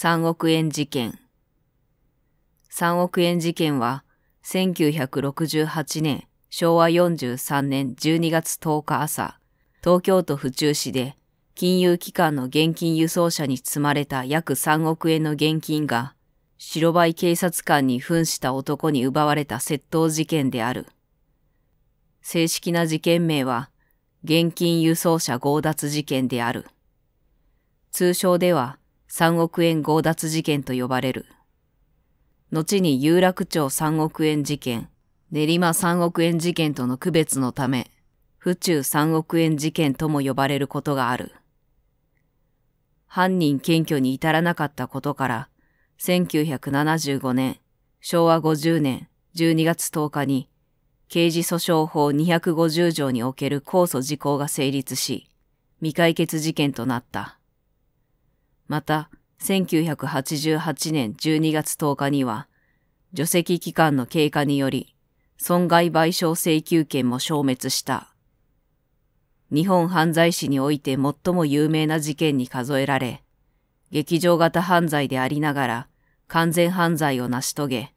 3億円事件3億円事件は1968年昭和43年12月10日朝、東京都府中市で金融機関の現金輸送車に積まれた約3億円の現金が白バイ警察官に扮した男に奪われた窃盗事件である。正式な事件名は現金輸送車強奪事件である。通称では3億円強奪事件と呼ばれる。後に有楽町3億円事件、練馬3億円事件との区別のため、府中3億円事件とも呼ばれることがある。犯人検挙に至らなかったことから、1975年、昭和50年12月10日に、刑事訴訟法250条における控訴事項が成立し、未解決事件となった。また、1988年12月10日には、除籍期間の経過により、損害賠償請求権も消滅した。日本犯罪史において最も有名な事件に数えられ、劇場型犯罪でありながら完全犯罪を成し遂げ、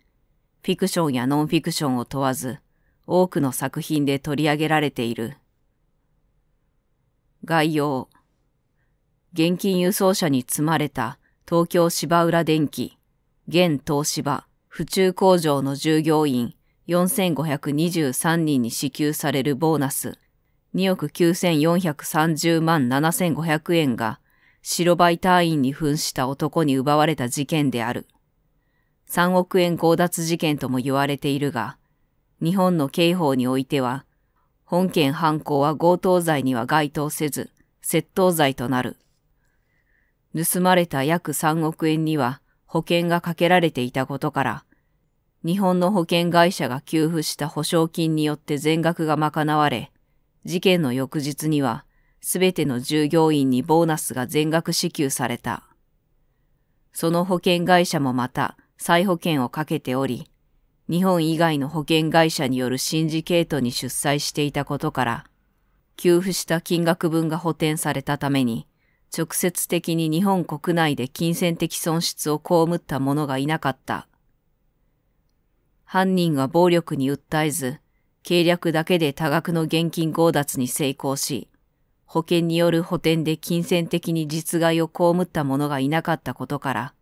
フィクションやノンフィクションを問わず、多くの作品で取り上げられている。概要。現金輸送車に積まれた東京芝浦電機、現東芝、府中工場の従業員4523人に支給されるボーナス2億9430万7500円が白バイ隊員に扮した男に奪われた事件である。3億円強奪事件とも言われているが、日本の刑法においては、本件犯行は強盗罪には該当せず、窃盗罪となる。盗まれた約3億円には保険がかけられていたことから、日本の保険会社が給付した保証金によって全額が賄われ、事件の翌日にはすべての従業員にボーナスが全額支給された。その保険会社もまた再保険をかけており、日本以外の保険会社によるシンジケートに出債していたことから、給付した金額分が補填されたために、直接的に日本国内で金銭的損失を被った者がいなかった。犯人は暴力に訴えず、計略だけで多額の現金強奪に成功し、保険による補填で金銭的に実害を被った者がいなかったことから、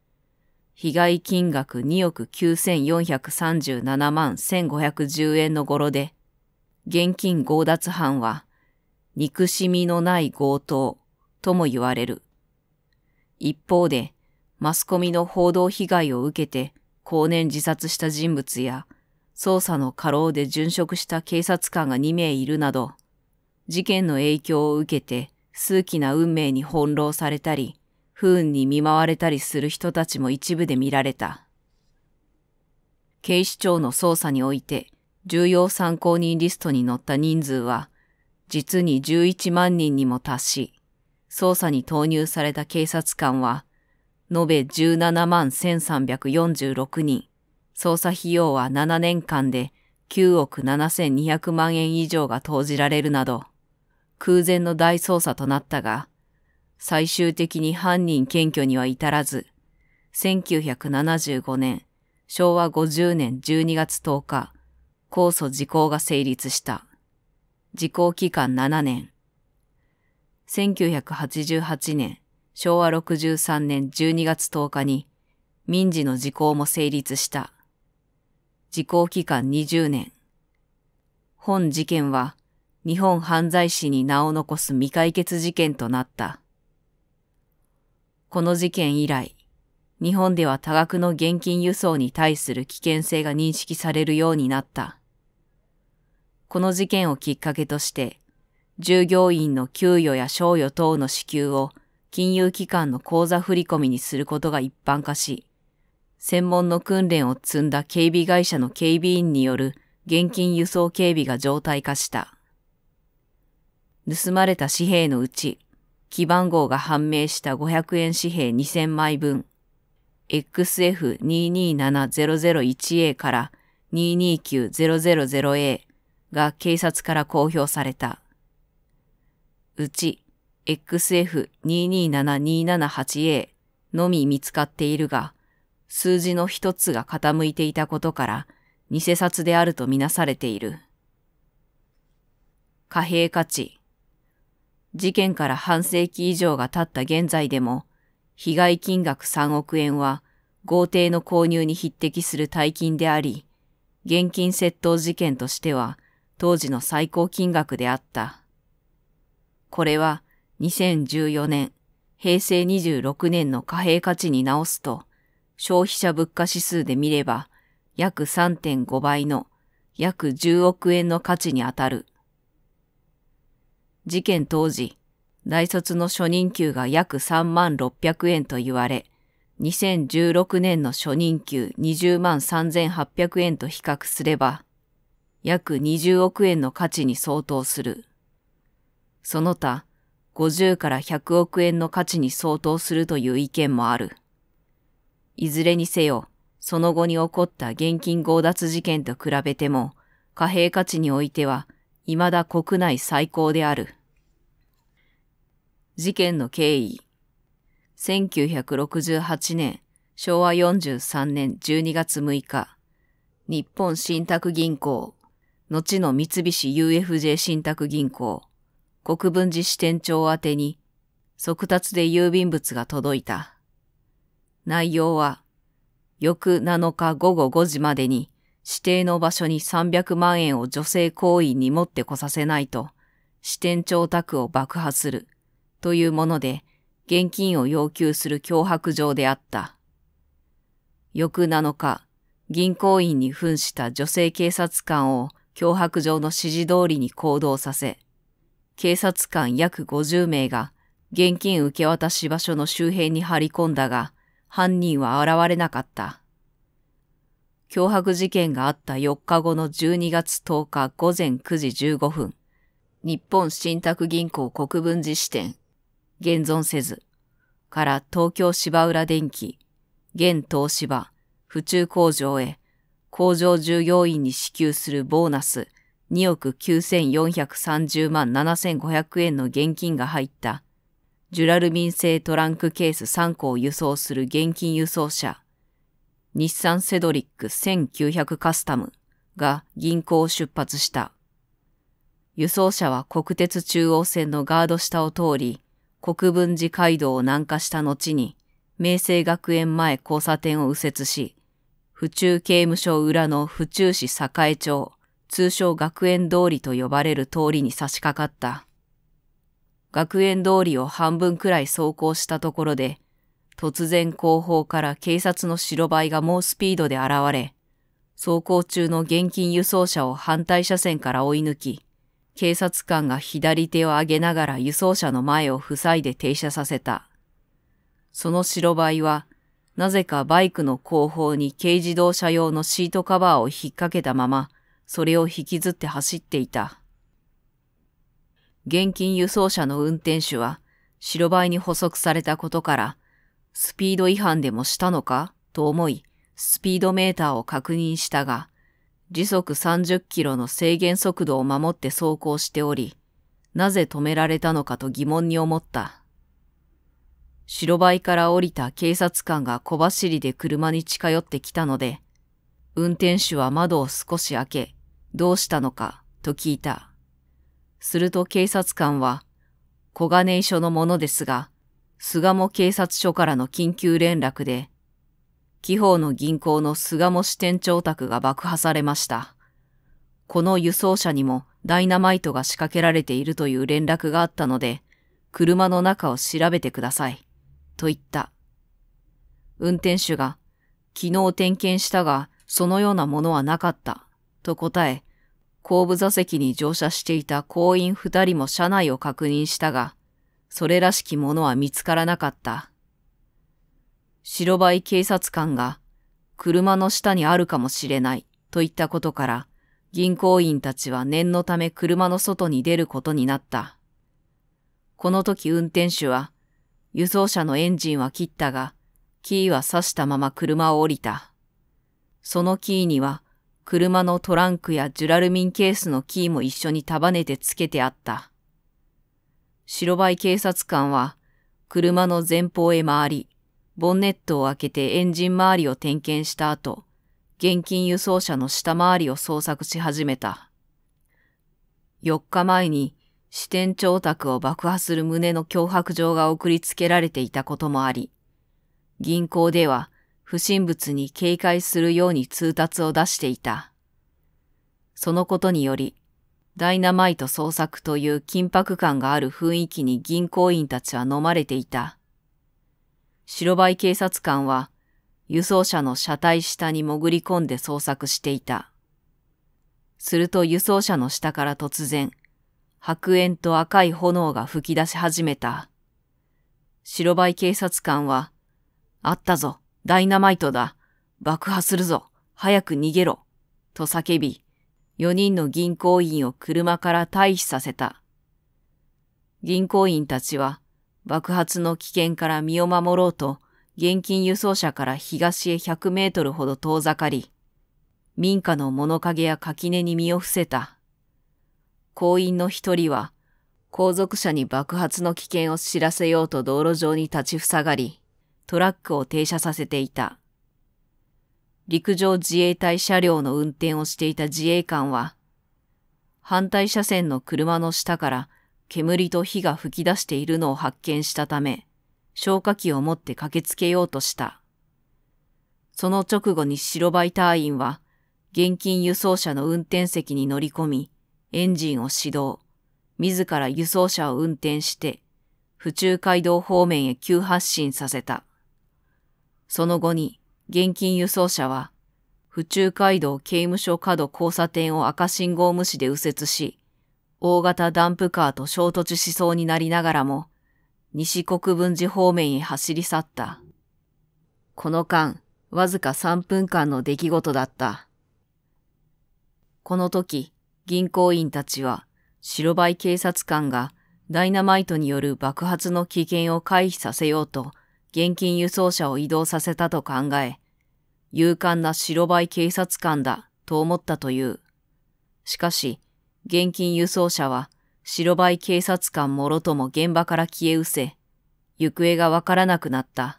被害金額2億9437万1510円の頃で、現金強奪犯は、憎しみのない強盗とも言われる。一方で、マスコミの報道被害を受けて後年自殺した人物や、捜査の過労で殉職した警察官が2名いるなど、事件の影響を受けて数奇な運命に翻弄されたり、不運に見舞われたりする人たちも一部で見られた。警視庁の捜査において、重要参考人リストに載った人数は、実に11万人にも達し、捜査に投入された警察官は、延べ17万1346人、捜査費用は7年間で9億7200万円以上が投じられるなど、空前の大捜査となったが、最終的に犯人検挙には至らず、1975年、昭和50年12月10日、控訴時効が成立した。時効期間7年。1988年、昭和63年12月10日に民事の時効も成立した。時効期間20年。本事件は日本犯罪史に名を残す未解決事件となった。この事件以来、日本では多額の現金輸送に対する危険性が認識されるようになった。この事件をきっかけとして、従業員の給与や賞与等の支給を金融機関の口座振込にすることが一般化し、専門の訓練を積んだ警備会社の警備員による現金輸送警備が常態化した。盗まれた紙幣のうち、記番号が判明した500円紙幣2000枚分、XF227001A から 229000A が警察から公表された。うち XF227278A、のみ見つかっているが、数字の一つが傾いていたことから偽札であるとみなされている。貨幣価値。事件から半世紀以上が経った現在でも、被害金額3億円は豪邸の購入に匹敵する大金であり、現金窃盗事件としては当時の最高金額であった。これは2014年、平成26年の貨幣価値に直すと、消費者物価指数で見れば約3.5倍の約10億円の価値にあたる。事件当時、大卒の初任給が約3万600円と言われ、2016年の初任給20万3800円と比較すれば、約20億円の価値に相当する。その他、50から100億円の価値に相当するという意見もある。いずれにせよ、その後に起こった現金強奪事件と比べても、貨幣価値においては、未だ国内最高である。事件の経緯。1968年、昭和43年12月6日、日本信託銀行、後の三菱 UFJ 信託銀行、国分寺支店長宛てに、速達で郵便物が届いた。内容は、翌7日午後5時までに指定の場所に300万円を女性行為に持ってこさせないと、支店長宅を爆破する。というもので、現金を要求する脅迫状であった。翌7日、銀行員に扮した女性警察官を脅迫状の指示通りに行動させ、警察官約50名が現金受け渡し場所の周辺に張り込んだが、犯人は現れなかった。脅迫事件があった4日後の12月10日午前9時15分、日本信託銀行国分寺支店現存せず、から東京芝浦電機、現東芝、府中工場へ、工場従業員に支給するボーナス2億9430万7500円の現金が入った、ジュラルミン製トランクケース3個を輸送する現金輸送車、日産セドリック1900カスタムが銀行を出発した。輸送車は国鉄中央線のガード下を通り、国分寺街道を南下した後に、明星学園前交差点を右折し、府中刑務所裏の府中市栄町、通称学園通りと呼ばれる通りに差し掛かった。学園通りを半分くらい走行したところで、突然後方から警察の白バイが猛スピードで現れ、走行中の現金輸送車を反対車線から追い抜き、警察官が左手を上げながら輸送車の前を塞いで停車させた。その白バイは、なぜかバイクの後方に軽自動車用のシートカバーを引っ掛けたまま、それを引きずって走っていた。現金輸送車の運転手は、白バイに捕捉されたことから、スピード違反でもしたのか？と思い、スピードメーターを確認したが、時速30キロの制限速度を守って走行しており、なぜ止められたのかと疑問に思った。白バイから降りた警察官が小走りで車に近寄ってきたので、運転手は窓を少し開け、どうしたのか？と聞いた。すると警察官は、小金井署のものですが、巣鴨警察署からの緊急連絡で、紀宝の銀行の巣鴨支店長宅が爆破されました。この輸送車にもダイナマイトが仕掛けられているという連絡があったので、車の中を調べてください。と言った。運転手が、昨日点検したが、そのようなものはなかった。と答え、後部座席に乗車していた行員二人も車内を確認したが、それらしきものは見つからなかった。白バイ警察官が車の下にあるかもしれないといったことから銀行員たちは念のため車の外に出ることになった。この時運転手は輸送車のエンジンは切ったがキーは刺したまま車を降りた。そのキーには車のトランクやジュラルミンケースのキーも一緒に束ねてつけてあった。白バイ警察官は車の前方へ回りボンネットを開けてエンジン周りを点検した後、現金輸送車の下回りを捜索し始めた。4日前に支店長宅を爆破する旨の脅迫状が送りつけられていたこともあり、銀行では不審物に警戒するように通達を出していた。そのことにより、ダイナマイト捜索という緊迫感がある雰囲気に銀行員たちは飲まれていた。白バイ警察官は輸送車の車体下に潜り込んで捜索していた。すると輸送車の下から突然、白煙と赤い炎が吹き出し始めた。白バイ警察官は、あったぞ、ダイナマイトだ、爆破するぞ、早く逃げろ、と叫び、4人の銀行員を車から退避させた。銀行員たちは爆発の危険から身を守ろうと現金輸送車から東へ100メートルほど遠ざかり、民家の物陰や垣根に身を伏せた。行員の一人は後続車に爆発の危険を知らせようと道路上に立ちふさがり、トラックを停車させていた。陸上自衛隊車両の運転をしていた自衛官は、反対車線の車の下から煙と火が吹き出しているのを発見したため、消火器を持って駆けつけようとした。その直後に白バイ隊員は、現金輸送車の運転席に乗り込み、エンジンを始動、自ら輸送車を運転して、府中街道方面へ急発進させた。その後に、現金輸送車は、府中街道刑務所角交差点を赤信号無視で右折し、大型ダンプカーと衝突しそうになりながらも、西国分寺方面へ走り去った。この間、わずか3分間の出来事だった。この時、銀行員たちは、白バイ警察官がダイナマイトによる爆発の危険を回避させようと、現金輸送車を移動させたと考え、勇敢な白バイ警察官だと思ったという。しかし、現金輸送車は白バイ警察官もろとも現場から消え失せ、行方がわからなくなった。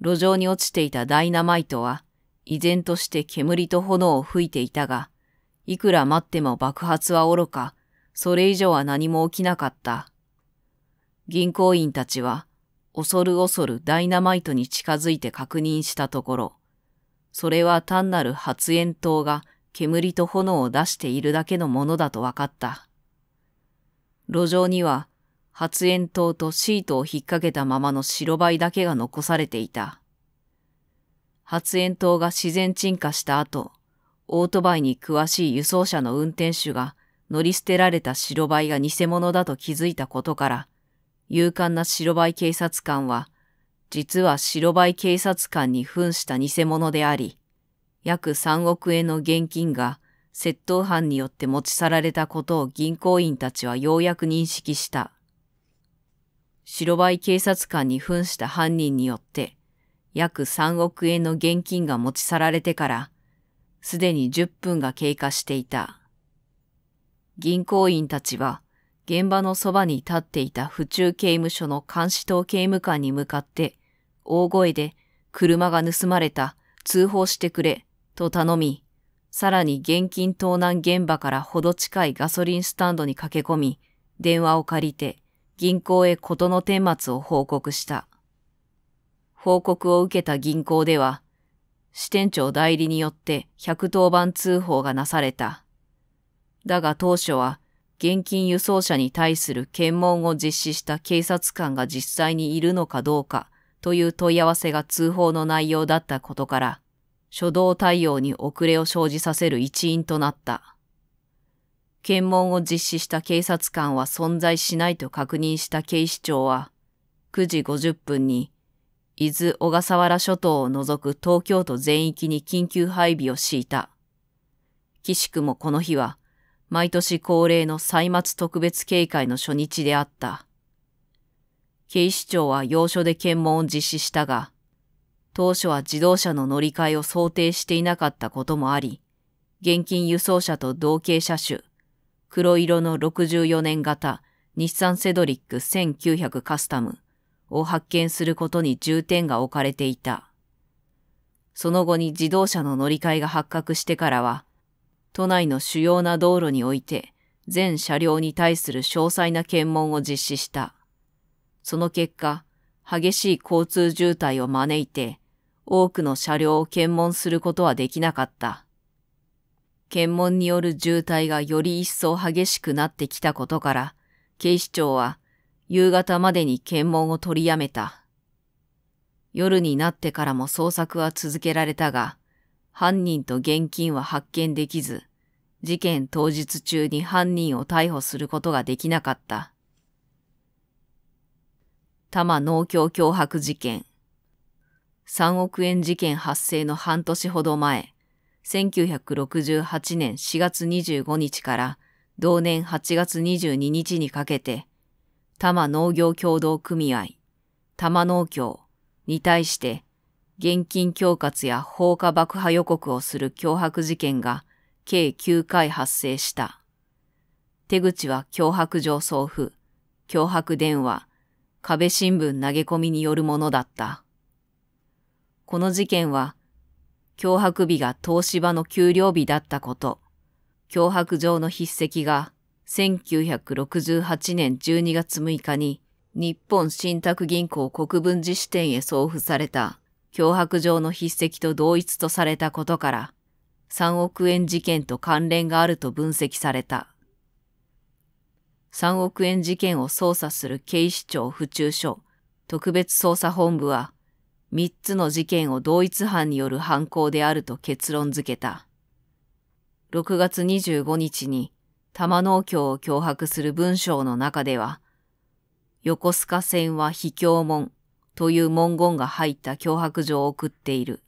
路上に落ちていたダイナマイトは、依然として煙と炎を吹いていたが、いくら待っても爆発は愚か、それ以上は何も起きなかった。銀行員たちは、恐る恐るダイナマイトに近づいて確認したところ、それは単なる発煙筒が煙と炎を出しているだけのものだと分かった。路上には発煙筒とシートを引っ掛けたままの白バイだけが残されていた。発煙筒が自然鎮火した後、オートバイに詳しい輸送車の運転手が乗り捨てられた白バイが偽物だと気づいたことから、勇敢な白バイ警察官は、実は白バイ警察官に扮した偽物であり、約3億円の現金が窃盗犯によって持ち去られたことを銀行員たちはようやく認識した。白バイ警察官に扮した犯人によって約3億円の現金が持ち去られてから、すでに10分が経過していた。銀行員たちは現場のそばに立っていた府中刑務所の監視塔刑務官に向かって大声で車が盗まれた通報してくれと頼み、さらに現金盗難現場からほど近いガソリンスタンドに駆け込み、電話を借りて銀行へ事の顛末を報告した。報告を受けた銀行では、支店長代理によって110番通報がなされた。だが当初は現金輸送車に対する検問を実施した警察官が実際にいるのかどうかという問い合わせが通報の内容だったことから、初動対応に遅れを生じさせる一因となった。検問を実施した警察官は存在しないと確認した警視庁は、9時50分に、伊豆小笠原諸島を除く東京都全域に緊急配備を敷いた。岸くもこの日は、毎年恒例の歳末特別警戒の初日であった。警視庁は要所で検問を実施したが、当初は自動車の乗り換えを想定していなかったこともあり、現金輸送車と同型車種、黒色の64年型日産セドリック1900カスタム、を発見することに重点が置かれていた。その後に自動車の乗り換えが発覚してからは、都内の主要な道路において全車両に対する詳細な検問を実施した。その結果、激しい交通渋滞を招いて、多くの車両を検問することはできなかった。検問による渋滞がより一層激しくなってきたことから、警視庁は夕方までに検問を取りやめた。夜になってからも捜索は続けられたが、犯人と現金は発見できず、事件当日中に犯人を逮捕することができなかった。多摩農協脅迫事件。3億円事件発生の半年ほど前、1968年4月25日から同年8月22日にかけて、多摩農業協同組合、多摩農協に対して現金恐喝や放火爆破予告をする脅迫事件が計9回発生した。手口は脅迫状送付、脅迫電話、壁新聞投げ込みによるものだった。この事件は脅迫日が東芝の給料日だったこと、脅迫状の筆跡が1968年12月6日に日本信託銀行国分寺支店へ送付された脅迫状の筆跡と同一とされたことから、3億円事件と関連があると分析された。3億円事件を捜査する警視庁府中署特別捜査本部は、3つの事件を同一犯による犯行であると結論付けた。6月25日に玉農協を脅迫する文章の中では、横須賀線は非教門という文言が入った脅迫状を送っている。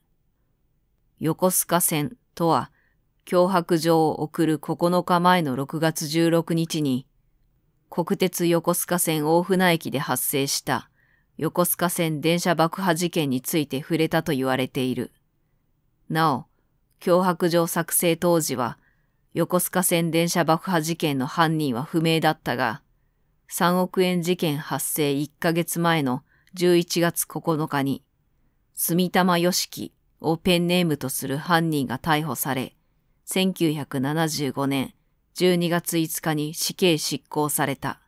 横須賀線とは、脅迫状を送る9日前の6月16日に、国鉄横須賀線大船駅で発生した横須賀線電車爆破事件について触れたと言われている。なお、脅迫状作成当時は、横須賀線電車爆破事件の犯人は不明だったが、3億円事件発生1ヶ月前の11月9日に、住玉良樹をペンネームとする犯人が逮捕され、1975年12月5日に死刑執行された。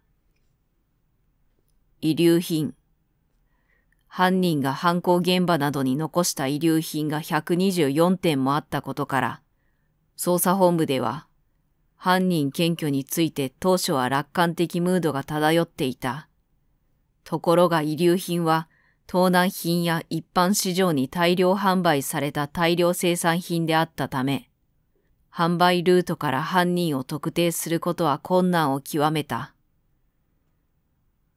遺留品犯人が犯行現場などに残した遺留品が124点もあったことから、捜査本部では、犯人検挙について当初は楽観的ムードが漂っていた。ところが遺留品は、盗難品や一般市場に大量販売された大量生産品であったため、販売ルートから犯人を特定することは困難を極めた。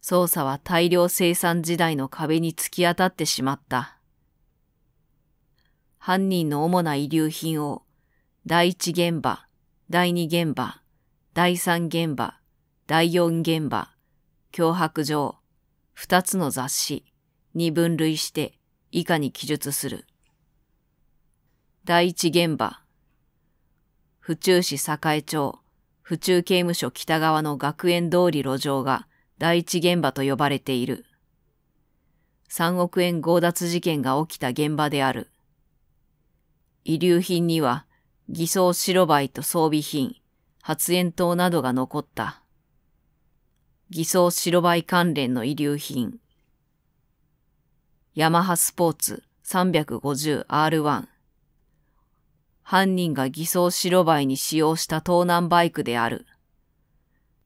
捜査は大量生産時代の壁に突き当たってしまった。犯人の主な遺留品を第一現場、第二現場、第三現場、第四現場、脅迫状、二つの雑誌に分類して以下に記述する。第一現場、府中市栄町、府中刑務所北側の学園通り路上が第一現場と呼ばれている。3億円強奪事件が起きた現場である。遺留品には偽装白バイと装備品、発煙筒などが残った。偽装白バイ関連の遺留品。ヤマハスポーツ 350R1。犯人が偽装白バイに使用した盗難バイクである。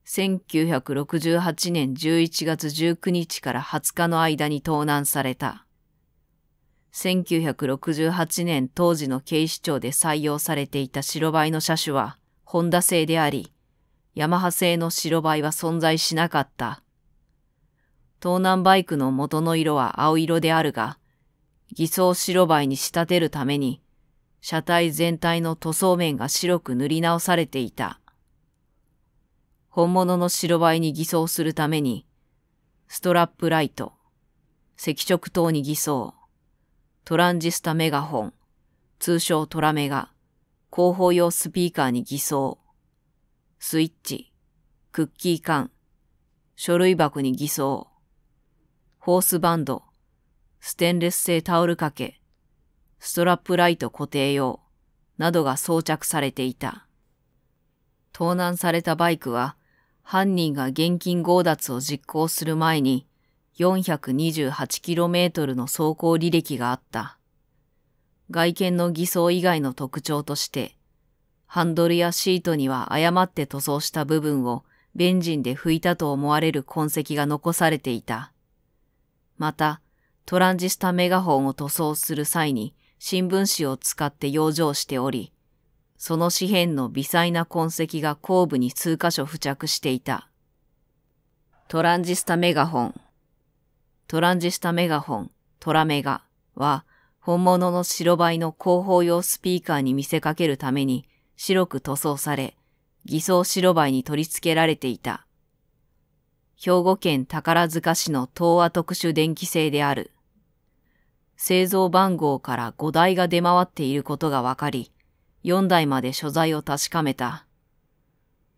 1968年11月19日から20日の間に盗難された。1968年当時の警視庁で採用されていた白バイの車種はホンダ製であり、ヤマハ製の白バイは存在しなかった。盗難バイクの元の色は青色であるが、偽装白バイに仕立てるために、車体全体の塗装面が白く塗り直されていた。本物の白バイに偽装するために、ストラップライト、赤色灯に偽装、トランジスタメガホン、通称トラメガ、広報用スピーカーに偽装、スイッチ、クッキー缶、書類箱に偽装、ホースバンド、ステンレス製タオル掛け、ストラップライト固定用、などが装着されていた。盗難されたバイクは、犯人が現金強奪を実行する前に 428km の走行履歴があった。外見の偽装以外の特徴として、ハンドルやシートには誤って塗装した部分をベンジンで拭いたと思われる痕跡が残されていた。また、トランジスタメガホンを塗装する際に新聞紙を使って養生しており、その紙片の微細な痕跡が後部に数箇所付着していた。トランジスタメガホン。トランジスタメガホン、トラメガは、本物の白バイの広報用スピーカーに見せかけるために白く塗装され、偽装白バイに取り付けられていた。兵庫県宝塚市の東和特殊電気製である。製造番号から5台が出回っていることが分かり、4台まで所在を確かめた。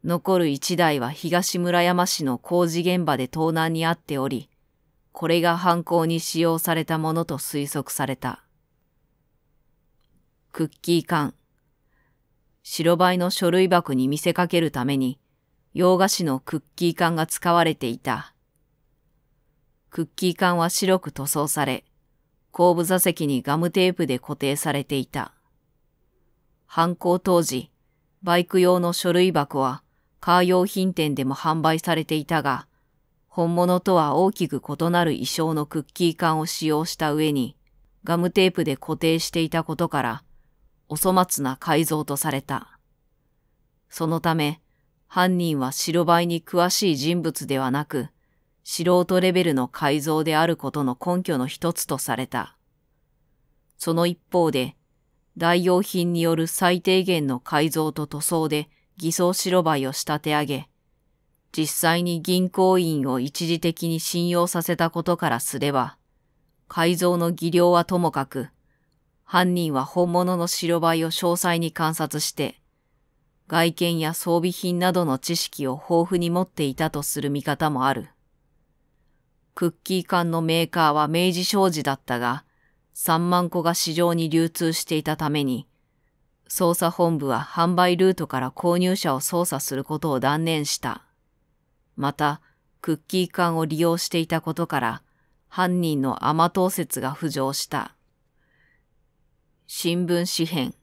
残る1台は東村山市の工事現場で盗難にあっており、これが犯行に使用されたものと推測された。クッキー缶。白バイの書類箱に見せかけるために、洋菓子のクッキー缶が使われていた。クッキー缶は白く塗装され、後部座席にガムテープで固定されていた。犯行当時、バイク用の書類箱はカー用品店でも販売されていたが、本物とは大きく異なる衣装のクッキー缶を使用した上に、ガムテープで固定していたことから、お粗末な改造とされた。そのため、犯人は白バイに詳しい人物ではなく、素人レベルの改造であることの根拠の一つとされた。その一方で、代用品による最低限の改造と塗装で偽装白バイを仕立て上げ、実際に銀行員を一時的に信用させたことからすれば、改造の技量はともかく、犯人は本物の白バイを詳細に観察して、外見や装備品などの知識を豊富に持っていたとする見方もある。クッキー缶のメーカーは明治商事だったが、3万個が市場に流通していたために、捜査本部は販売ルートから購入者を操作することを断念した。また、クッキー缶を利用していたことから、犯人の甘党説が浮上した。新聞紙片。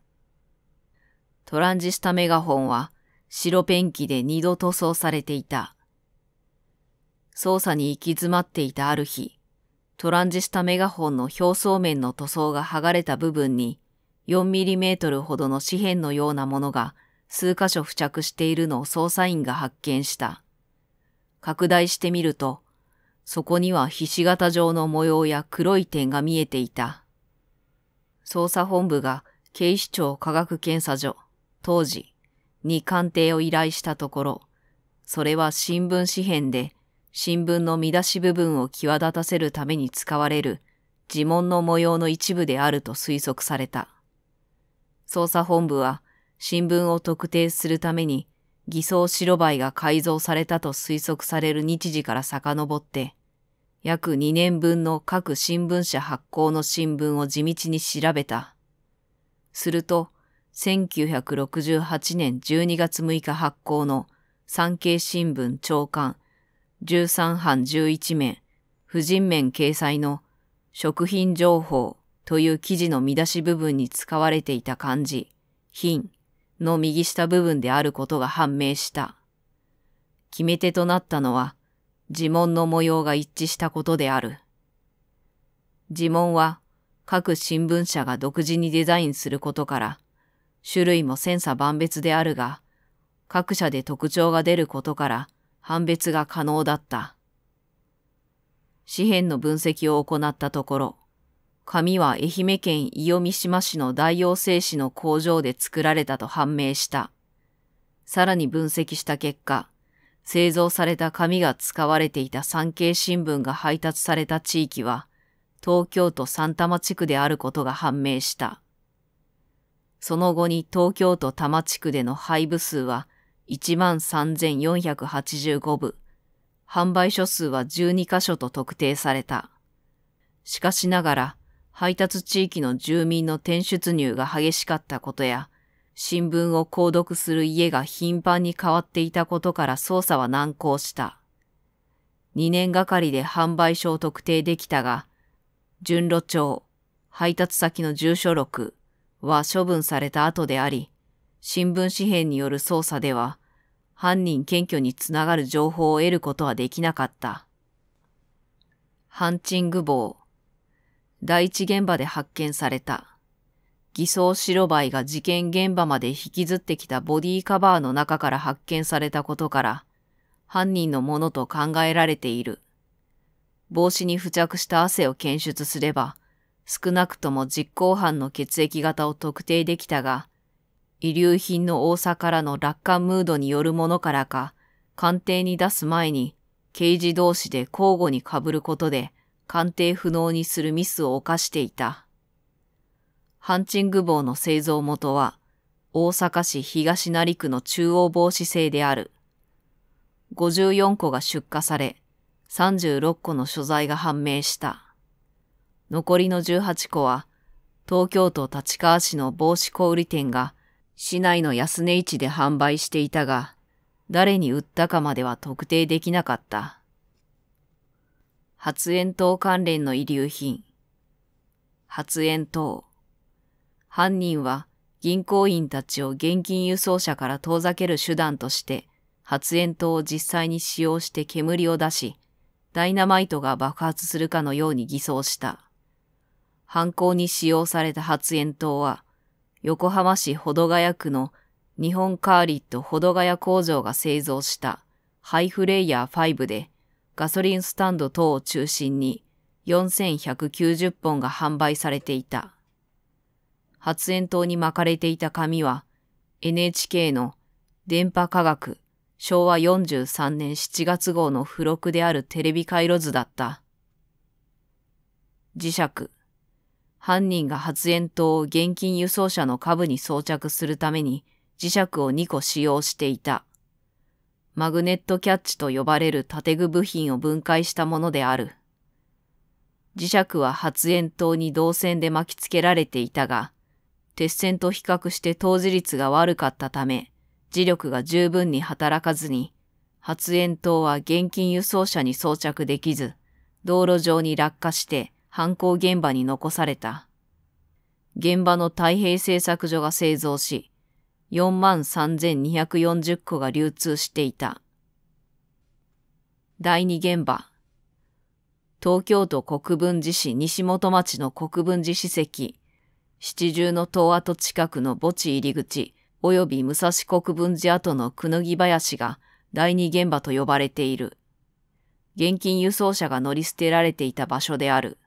トランジスタメガホンは白ペンキで二度塗装されていた。捜査に行き詰まっていたある日、トランジスタメガホンの表層面の塗装が剥がれた部分に 4mm ほどの紙片のようなものが数箇所付着しているのを捜査員が発見した。拡大してみると、そこにはひし形状の模様や黒い点が見えていた。捜査本部が警視庁科学検査所、当時、に鑑定を依頼したところ、それは新聞紙片で新聞の見出し部分を際立たせるために使われる呪文の模様の一部であると推測された。捜査本部は新聞を特定するために偽装白バイが改造されたと推測される日時から遡って、約2年分の各新聞社発行の新聞を地道に調べた。すると、1968年12月6日発行の産経新聞長官13版11面、婦人面掲載の食品情報という記事の見出し部分に使われていた漢字、品の右下部分であることが判明した。決め手となったのは、呪文の模様が一致したことである。呪文は各新聞社が独自にデザインすることから、種類も千差万別であるが、各社で特徴が出ることから、判別が可能だった。紙片の分析を行ったところ、紙は愛媛県伊予三島市の大陽製紙の工場で作られたと判明した。さらに分析した結果、製造された紙が使われていた産経新聞が配達された地域は、東京都三多摩地区であることが判明した。その後に東京都多摩地区での配布数は13,485部、販売所数は12箇所と特定された。しかしながら、配達地域の住民の転出入が激しかったことや、新聞を購読する家が頻繁に変わっていたことから捜査は難航した。2年がかりで販売所を特定できたが、順路帳、配達先の住所録は処分された後であり、新聞紙幣による捜査では、犯人検挙につながる情報を得ることはできなかった。ハンチング棒。第一現場で発見された。偽装白バイが事件現場まで引きずってきたボディカバーの中から発見されたことから、犯人のものと考えられている。帽子に付着した汗を検出すれば、少なくとも実行犯の血液型を特定できたが、遺留品の多さからの楽観ムードによるものからか、鑑定に出す前に刑事同士で交互に被ることで鑑定不能にするミスを犯していた。ハンチング棒の製造元は大阪市東成区の中央防止製である。54個が出荷され、36個の所在が判明した。残りの18個は東京都立川市の帽子小売店が市内の安値市で販売していたが、誰に売ったかまでは特定できなかった。発煙筒関連の遺留品。発煙筒。犯人は銀行員たちを現金輸送車から遠ざける手段として発煙筒を実際に使用して煙を出し、ダイナマイトが爆発するかのように偽装した。犯行に使用された発煙筒は、横浜市保土ヶ谷区の日本カーリット保土ヶ谷工場が製造したハイフレイヤー5でガソリンスタンド等を中心に4190本が販売されていた。発煙筒に巻かれていた紙は NHK の電波科学昭和43年7月号の付録であるテレビ回路図だった。磁石。犯人が発煙筒を現金輸送車の下部に装着するために磁石を2個使用していた。マグネットキャッチと呼ばれる建具部品を分解したものである。磁石は発煙筒に導線で巻き付けられていたが、鉄線と比較して投磁率が悪かったため、磁力が十分に働かずに、発煙筒は現金輸送車に装着できず、道路上に落下して犯行現場に残された。現場の太平製作所が製造し、4万3240個が流通していた。第二現場。東京都国分寺市西本町の国分寺史跡、七重の塔跡近くの墓地入り口、及び武蔵国分寺跡のくぬぎ林が第二現場と呼ばれている。現金輸送車が乗り捨てられていた場所である。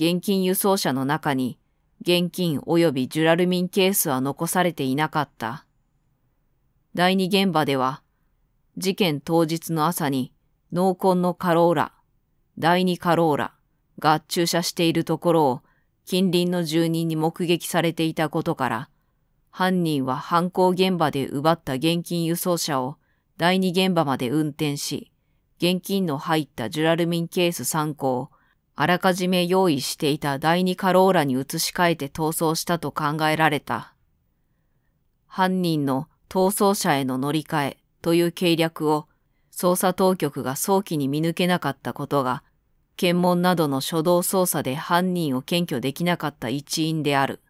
現金輸送車の中に現金及びジュラルミンケースは残されていなかった。第二現場では、事件当日の朝に濃紺のカローラ、第二カローラが駐車しているところを近隣の住人に目撃されていたことから、犯人は犯行現場で奪った現金輸送車を第二現場まで運転し、現金の入ったジュラルミンケース3個をあらかじめ用意していた第二カローラに移し替えて逃走したと考えられた。犯人の逃走車への乗り換えという計略を捜査当局が早期に見抜けなかったことが、検問などの初動捜査で犯人を検挙できなかった一因である。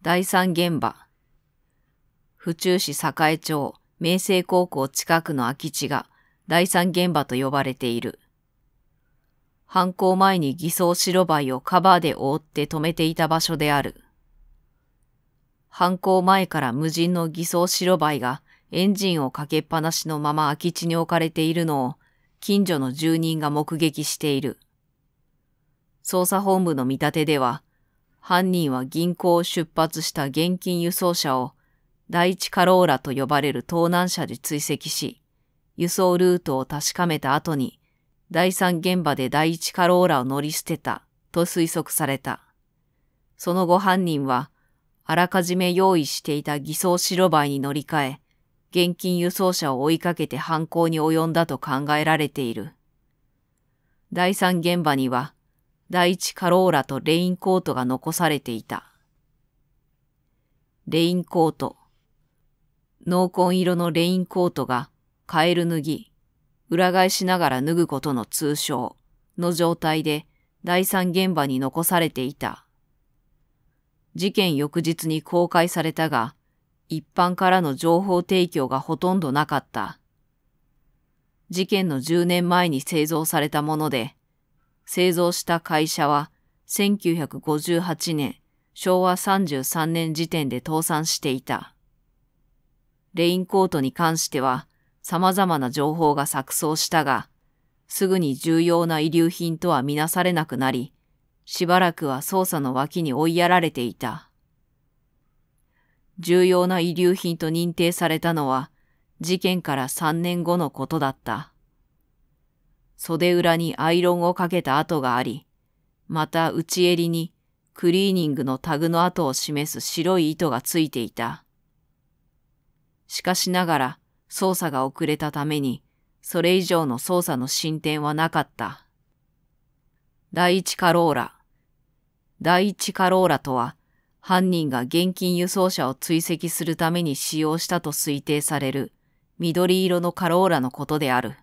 第三現場。府中市栄町明星高校近くの空き地が第三現場と呼ばれている。犯行前に偽装白バイをカバーで覆って止めていた場所である。犯行前から無人の偽装白バイがエンジンをかけっぱなしのまま空き地に置かれているのを近所の住人が目撃している。捜査本部の見立てでは、犯人は銀行を出発した現金輸送車を第一カローラと呼ばれる盗難車で追跡し、輸送ルートを確かめた後に第三現場で第一カローラを乗り捨てたと推測された。その後犯人は、あらかじめ用意していた偽装白バイに乗り換え、現金輸送車を追いかけて犯行に及んだと考えられている。第三現場には第一カローラとレインコートが残されていた。レインコート。濃紺色のレインコートがカエル脱ぎ、裏返しながら脱ぐことの通称の状態で第三現場に残されていた。事件翌日に公開されたが、一般からの情報提供がほとんどなかった。事件の10年前に製造されたもので、製造した会社は1958年、昭和33年時点で倒産していた。レインコートに関しては様々な情報が錯綜したが、すぐに重要な遺留品とはみなされなくなり、しばらくは捜査の脇に追いやられていた。重要な遺留品と認定されたのは、事件から3年後のことだった。袖裏にアイロンをかけた跡があり、また内襟にクリーニングのタグの跡を示す白い糸がついていた。しかしながら捜査が遅れたために、それ以上の捜査の進展はなかった。第一カローラ。第一カローラとは、犯人が現金輸送車を追跡するために使用したと推定される緑色のカローラのことである。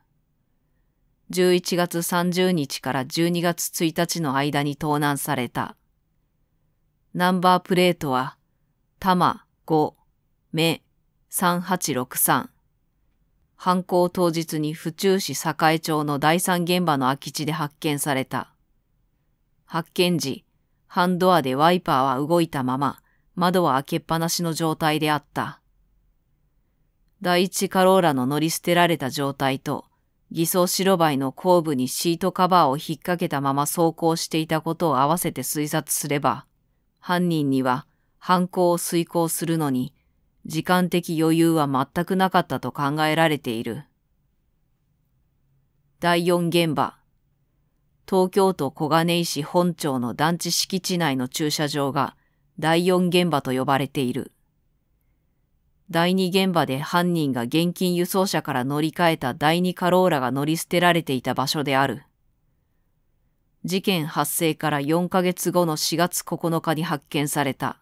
11月30日から12月1日の間に盗難された。ナンバープレートは、タマ5、メ3863。犯行当日に府中市栄町の第三現場の空き地で発見された。発見時、半ドアでワイパーは動いたまま、窓は開けっぱなしの状態であった。第一カローラの乗り捨てられた状態と、偽装白バイの後部にシートカバーを引っ掛けたまま走行していたことを合わせて推察すれば、犯人には犯行を遂行するのに、時間的余裕は全くなかったと考えられている。第四現場。東京都小金井市本町の団地敷地内の駐車場が第四現場と呼ばれている。第二現場で犯人が現金輸送車から乗り換えた第二カローラが乗り捨てられていた場所である。事件発生から4ヶ月後の4月9日に発見された。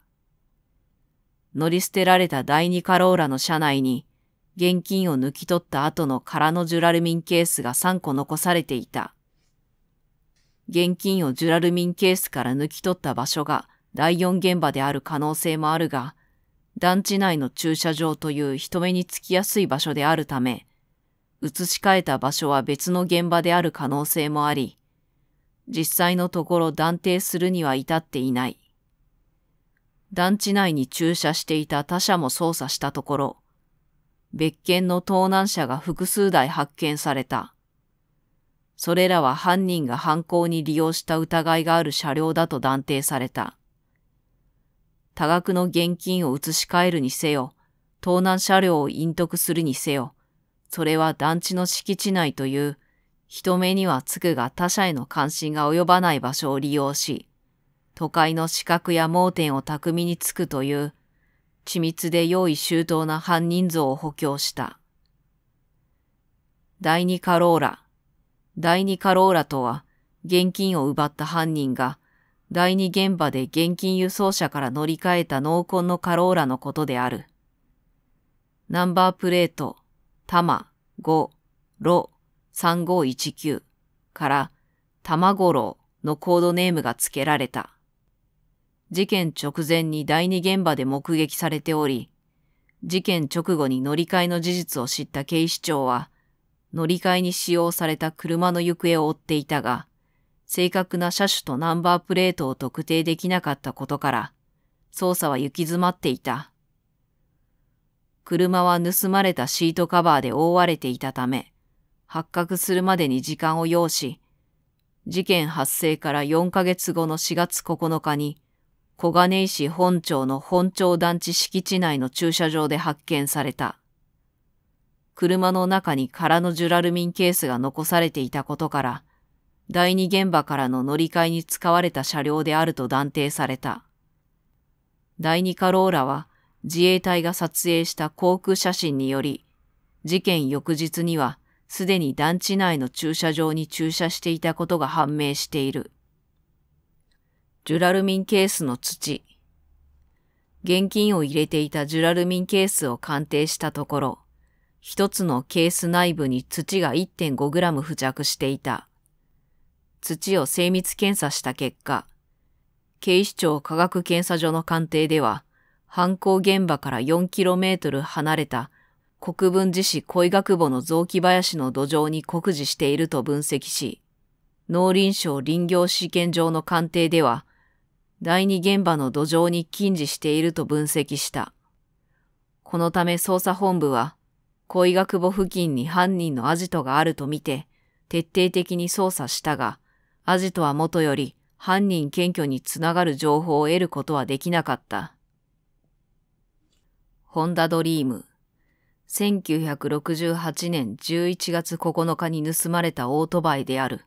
乗り捨てられた第二カローラの車内に現金を抜き取った後の空のジュラルミンケースが3個残されていた。現金をジュラルミンケースから抜き取った場所が第4現場である可能性もあるが、団地内の駐車場という人目につきやすい場所であるため、移し替えた場所は別の現場である可能性もあり、実際のところ断定するには至っていない。団地内に駐車していた他車も捜査したところ、別件の盗難車が複数台発見された。それらは犯人が犯行に利用した疑いがある車両だと断定された。多額の現金を移し替えるにせよ、盗難車両を隠匿するにせよ、それは団地の敷地内という人目にはつくが他者への関心が及ばない場所を利用し、都会の死角や盲点を巧みにつくという緻密で用意周到な犯人像を補強した。第二カローラ。第二カローラとは現金を奪った犯人が第二現場で現金輸送車から乗り換えた濃紺のカローラのことである。ナンバープレート、タマ5、ロ3519から、タマゴロウのコードネームが付けられた。事件直前に第二現場で目撃されており、事件直後に乗り換えの事実を知った警視庁は、乗り換えに使用された車の行方を追っていたが、正確な車種とナンバープレートを特定できなかったことから、捜査は行き詰まっていた。車は盗まれたシートカバーで覆われていたため、発覚するまでに時間を要し、事件発生から4ヶ月後の4月9日に、小金井市本町の本町団地敷地内の駐車場で発見された。車の中に空のジュラルミンケースが残されていたことから、第二現場からの乗り換えに使われた車両であると断定された。第二カローラは自衛隊が撮影した航空写真により、事件翌日にはすでに団地内の駐車場に駐車していたことが判明している。ジュラルミンケースの土。現金を入れていたジュラルミンケースを鑑定したところ、一つのケース内部に土が 1.5g 付着していた。土を精密検査した結果、警視庁科学検査所の鑑定では、犯行現場から 4km 離れた国分寺市小医学母の雑木林の土壌に酷似していると分析し、農林省林業試験場の鑑定では、第二現場の土壌に近似していると分析した。このため捜査本部は、小医学母付近に犯人のアジトがあるとみて、徹底的に捜査したが、アジトはもとより犯人検挙につながる情報を得ることはできなかった。ホンダドリーム1968年11月9日に盗まれたオートバイである。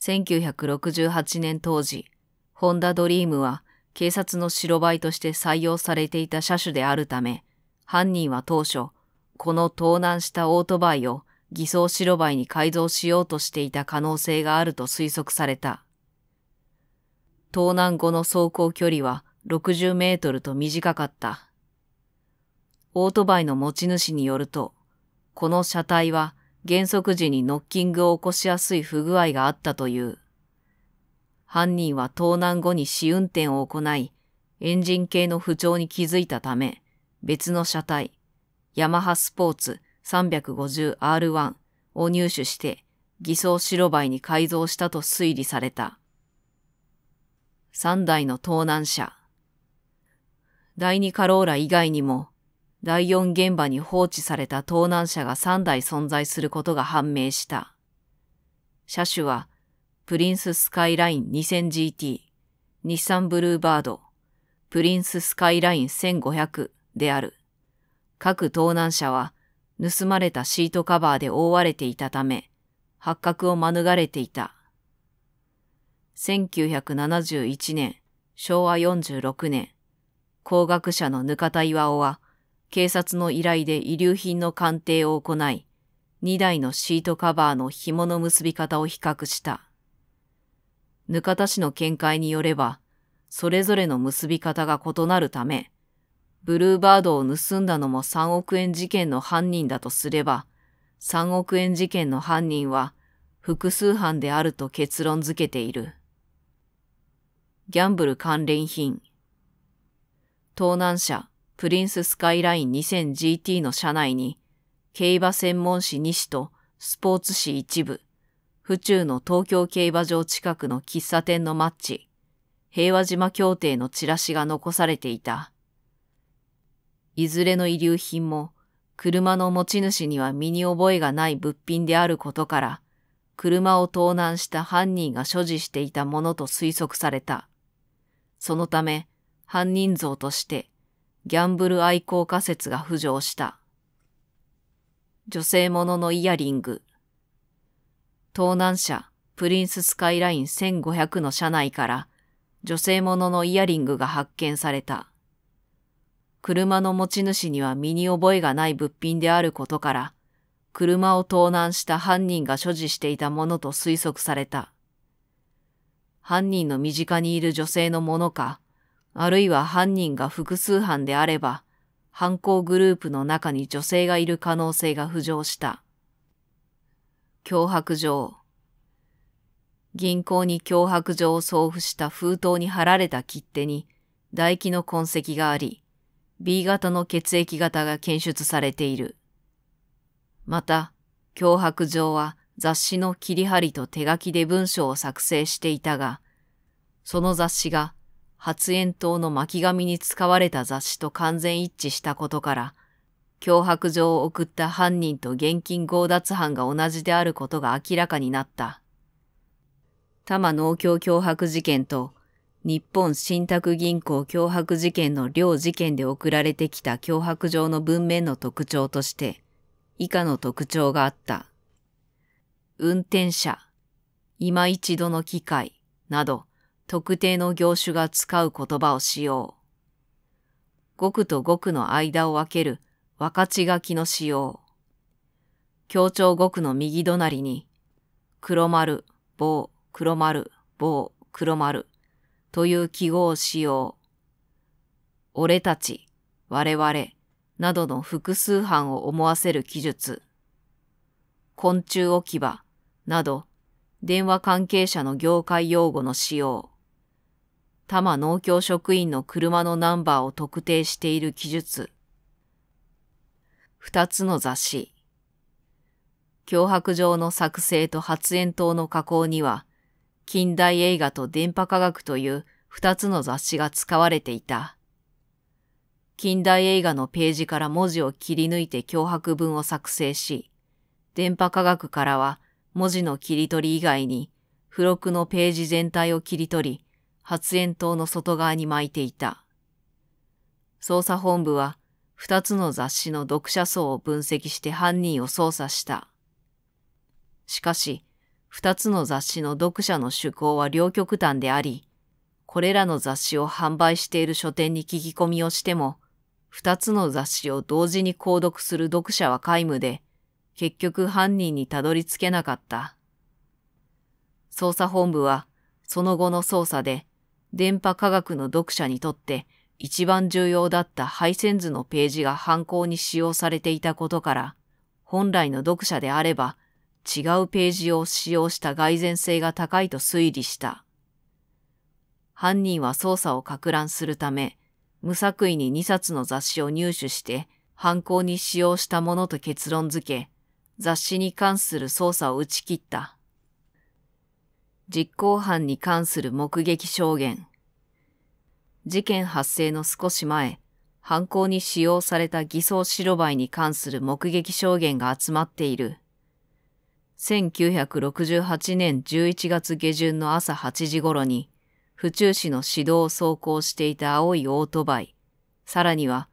1968年当時、ホンダドリームは警察の白バイとして採用されていた車種であるため、犯人は当初、この盗難したオートバイを偽装白バイに改造しようとしていた可能性があると推測された。盗難後の走行距離は60メートルと短かった。オートバイの持ち主によると、この車体は減速時にノッキングを起こしやすい不具合があったという。犯人は盗難後に試運転を行い、エンジン系の不調に気づいたため、別の車体、ヤマハスポーツ 350R1 を入手して偽装白バイに改造したと推理された。3台の盗難車。第2カローラ以外にも第4現場に放置された盗難車が3台存在することが判明した。車種は、プリンススカイライン 2000GT、日産ブルーバード、プリンススカイライン1500である。各盗難車は、盗まれたシートカバーで覆われていたため、発覚を免れていた。1971年、昭和46年、工学者のぬかた岩尾は、警察の依頼で遺留品の鑑定を行い、2台のシートカバーの紐の結び方を比較した。額田氏の見解によれば、それぞれの結び方が異なるため、ブルーバードを盗んだのも3億円事件の犯人だとすれば、3億円事件の犯人は複数犯であると結論付けている。ギャンブル関連品。盗難者、プリンススカイライン 2000GT の車内に、競馬専門誌2誌とスポーツ誌一部、府中の東京競馬場近くの喫茶店のマッチ、平和島協定のチラシが残されていた。いずれの遺留品も、車の持ち主には身に覚えがない物品であることから、車を盗難した犯人が所持していたものと推測された。そのため、犯人像としてギャンブル愛好家説が浮上した。女性もののイヤリング。盗難車プリンススカイライン1500の車内から女性もののイヤリングが発見された。車の持ち主には身に覚えがない物品であることから、車を盗難した犯人が所持していたものと推測された。犯人の身近にいる女性のものか、あるいは犯人が複数犯であれば、犯行グループの中に女性がいる可能性が浮上した。脅迫状。銀行に脅迫状を送付した封筒に貼られた切手に唾液の痕跡があり、B 型の血液型が検出されている。また、脅迫状は雑誌の切り張りと手書きで文章を作成していたが、その雑誌が発煙筒の巻紙に使われた雑誌と完全一致したことから、脅迫状を送った犯人と現金強奪犯が同じであることが明らかになった。多摩農協脅迫事件と日本信託銀行脅迫事件の両事件で送られてきた脅迫状の文面の特徴として、以下の特徴があった。運転者、今一度の機会など、特定の業種が使う言葉を使用。語句と語句の間を分ける分かち書きの使用。協調語句の右隣に、黒丸、棒、黒丸、棒、黒丸という記号を使用。俺たち、我々などの複数犯を思わせる記述。昆虫置き場など電話関係者の業界用語の使用。多摩農協職員の車のナンバーを特定している記述。二つの雑誌。脅迫状の作成と発煙筒の加工には、近代映画と電波科学という二つの雑誌が使われていた。近代映画のページから文字を切り抜いて脅迫文を作成し、電波科学からは文字の切り取り以外に付録のページ全体を切り取り、発煙筒の外側に巻いていた。捜査本部は二つの雑誌の読者層を分析して犯人を捜査した。しかし、二つの雑誌の読者の趣向は両極端であり、これらの雑誌を販売している書店に聞き込みをしても、二つの雑誌を同時に購読する読者は皆無で、結局犯人にたどり着けなかった。捜査本部は、その後の捜査で、電波科学の読者にとって一番重要だった配線図のページが犯行に使用されていたことから、本来の読者であれば違うページを使用した蓋然性が高いと推理した。犯人は捜査を攪乱するため、無作為に2冊の雑誌を入手して犯行に使用したものと結論付け、雑誌に関する捜査を打ち切った。実行犯に関する目撃証言。事件発生の少し前、犯行に使用された偽装白バイに関する目撃証言が集まっている。1968年11月下旬の朝8時頃に、府中市の市道を走行していた青いオートバイ、さらには、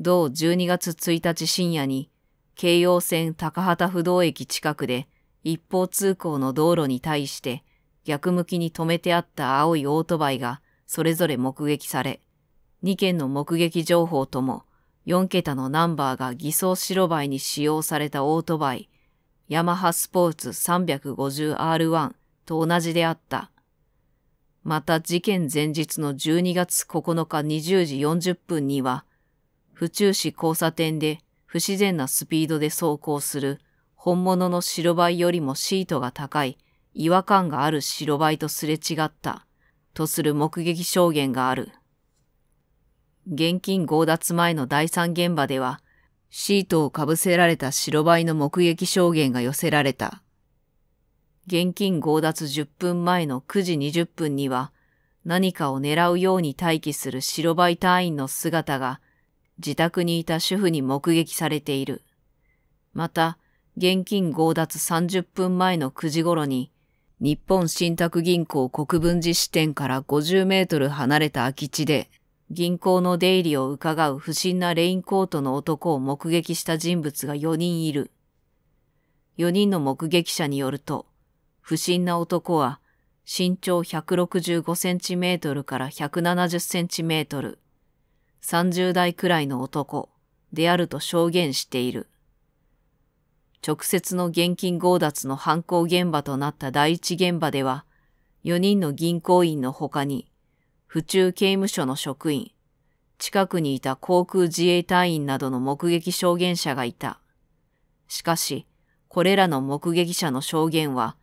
同12月1日深夜に、京葉線高畑不動駅近くで一方通行の道路に対して逆向きに止めてあった青いオートバイがそれぞれ目撃され、2件の目撃情報とも4桁のナンバーが偽装白バイに使用されたオートバイ、ヤマハスポーツ 350R1 と同じであった。また事件前日の12月9日20時40分には、府中市交差点で不自然なスピードで走行する本物の白バイよりもシートが高い違和感がある白バイとすれ違ったとする目撃証言がある。現金強奪前の第三現場では、シートをかぶせられた白バイの目撃証言が寄せられた。現金強奪10分前の9時20分には何かを狙うように待機する白バイ隊員の姿が自宅にいた主婦に目撃されている。また、現金強奪30分前の9時頃に日本信託銀行国分寺支店から50メートル離れた空き地で銀行の出入りを伺う不審なレインコートの男を目撃した人物が4人いる。4人の目撃者によると、不審な男は身長165センチメートルから170センチメートル、30代くらいの男であると証言している。直接の現金強奪の犯行現場となった第一現場では、4人の銀行員の他に、府中刑務所の職員、近くにいた航空自衛隊員などの目撃証言者がいた。しかし、これらの目撃者の証言は、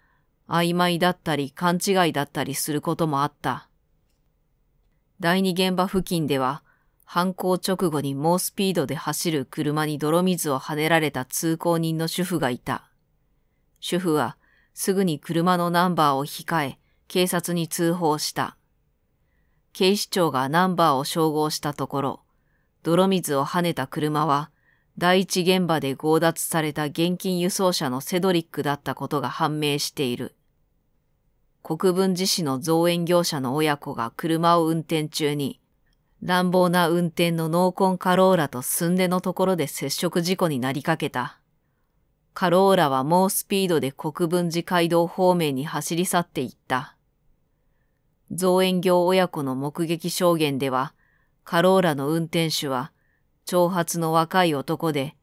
曖昧だったり勘違いだったりすることもあった。第二現場付近では、犯行直後に猛スピードで走る車に泥水を跳ねられた通行人の主婦がいた。主婦はすぐに車のナンバーを控え、警察に通報した。警視庁がナンバーを照合したところ、泥水を跳ねた車は、第一現場で強奪された現金輸送車のセドリックだったことが判明している。国分寺市の造園業者の親子が車を運転中に、乱暴な運転のノーコンカローラと寸出のところで接触事故になりかけた。カローラは猛スピードで国分寺街道方面に走り去っていった。造園業親子の目撃証言では、カローラの運転手は、長髪の若い男で、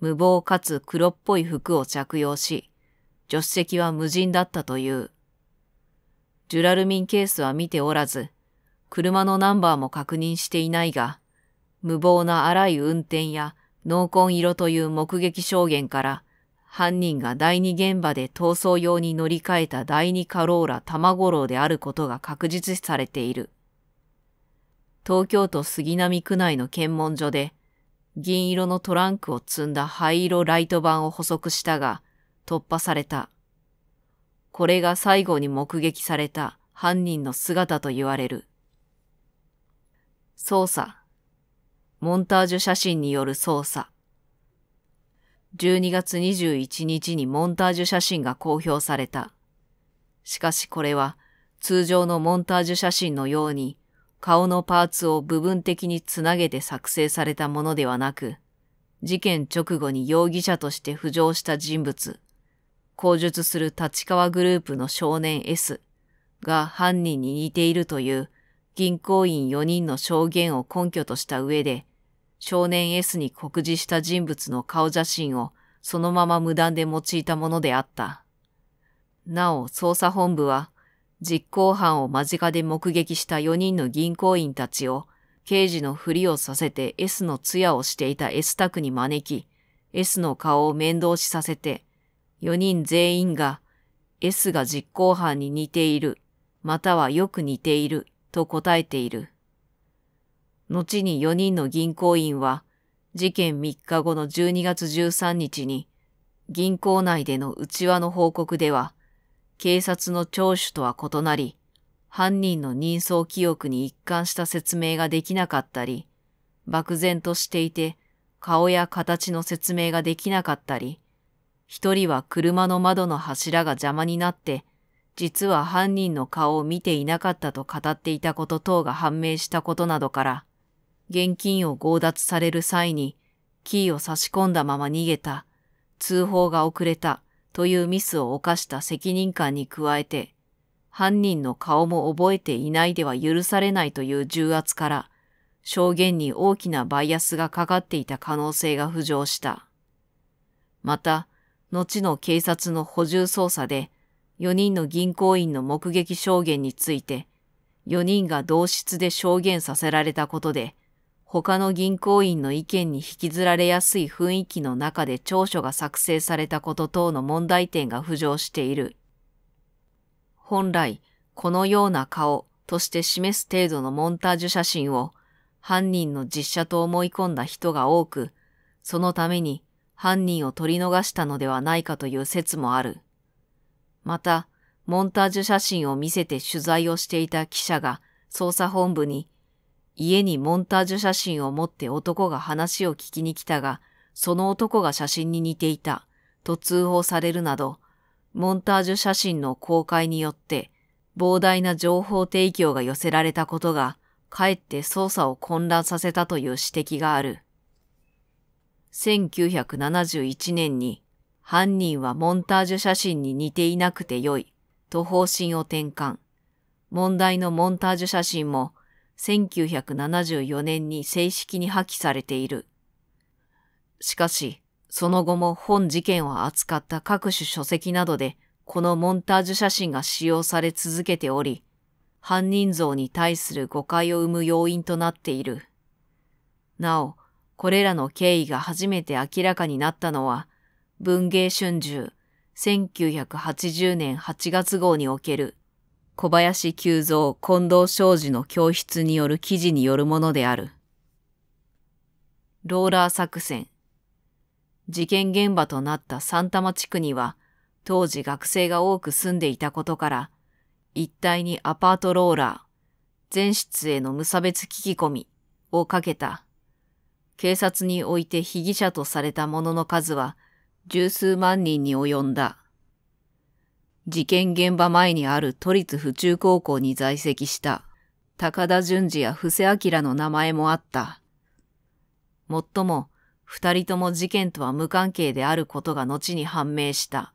無謀かつ黒っぽい服を着用し、助手席は無人だったという。ジュラルミンケースは見ておらず、車のナンバーも確認していないが、無謀な荒い運転や濃紺色という目撃証言から、犯人が第二現場で逃走用に乗り換えた第二カローラ玉五郎であることが確実視されている。東京都杉並区内の検問所で、銀色のトランクを積んだ灰色ライト板を捕捉したが、突破された。これが最後に目撃された犯人の姿と言われる。捜査。モンタージュ写真による捜査。12月21日にモンタージュ写真が公表された。しかしこれは通常のモンタージュ写真のように顔のパーツを部分的につなげて作成されたものではなく、事件直後に容疑者として浮上した人物、口述する立川グループの少年 S が犯人に似ているという銀行員4人の証言を根拠とした上で、少年 S に告示した人物の顔写真をそのまま無断で用いたものであった。なお、捜査本部は、実行犯を間近で目撃した4人の銀行員たちを、刑事のふりをさせて S の通夜をしていた S 宅に招き、S の顔を面倒しさせて、4人全員が S が実行犯に似ている、またはよく似ていると答えている。後に4人の銀行員は事件3日後の12月13日に銀行内での内輪の報告では警察の聴取とは異なり犯人の人相記憶に一貫した説明ができなかったり漠然としていて顔や形の説明ができなかったり一人は車の窓の柱が邪魔になって、実は犯人の顔を見ていなかったと語っていたこと等が判明したことなどから、現金を強奪される際にキーを差し込んだまま逃げた、通報が遅れたというミスを犯した責任感に加えて、犯人の顔も覚えていないでは許されないという重圧から、証言に大きなバイアスがかかっていた可能性が浮上した。また、後の警察の補充捜査で、4人の銀行員の目撃証言について、4人が同室で証言させられたことで、他の銀行員の意見に引きずられやすい雰囲気の中で調書が作成されたこと等の問題点が浮上している。本来、このような顔として示す程度のモンタージュ写真を犯人の実写と思い込んだ人が多く、そのために犯人を取り逃したのではないかという説もある。また、モンタージュ写真を見せて取材をしていた記者が捜査本部に、家にモンタージュ写真を持って男が話を聞きに来たが、その男が写真に似ていた、と通報されるなど、モンタージュ写真の公開によって膨大な情報提供が寄せられたことが、かえって捜査を混乱させたという指摘がある。1971年に犯人はモンタージュ写真に似ていなくてよいと方針を転換。問題のモンタージュ写真も1974年に正式に破棄されている。しかし、その後も本事件を扱った各種書籍などでこのモンタージュ写真が使用され続けており、犯人像に対する誤解を生む要因となっている。なお、これらの経緯が初めて明らかになったのは、文芸春秋1980年8月号における小林久蔵近藤昌司の教室による記事によるものである。ローラー作戦。事件現場となった三玉地区には、当時学生が多く住んでいたことから、一帯にアパートローラー、全室への無差別聞き込みをかけた警察において被疑者とされた者の数は十数万人に及んだ。事件現場前にある都立府中高校に在籍した高田淳二や布施明の名前もあった。もっとも、二人とも事件とは無関係であることが後に判明した。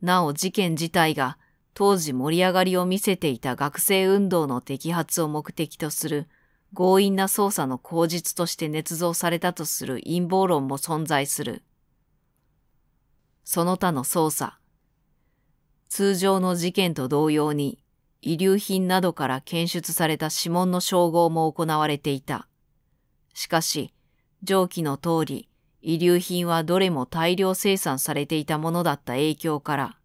なお事件自体が当時盛り上がりを見せていた学生運動の摘発を目的とする強引な捜査の口実として捏造されたとする陰謀論も存在する。その他の捜査。通常の事件と同様に、遺留品などから検出された指紋の照合も行われていた。しかし、上記の通り、遺留品はどれも大量生産されていたものだった影響から、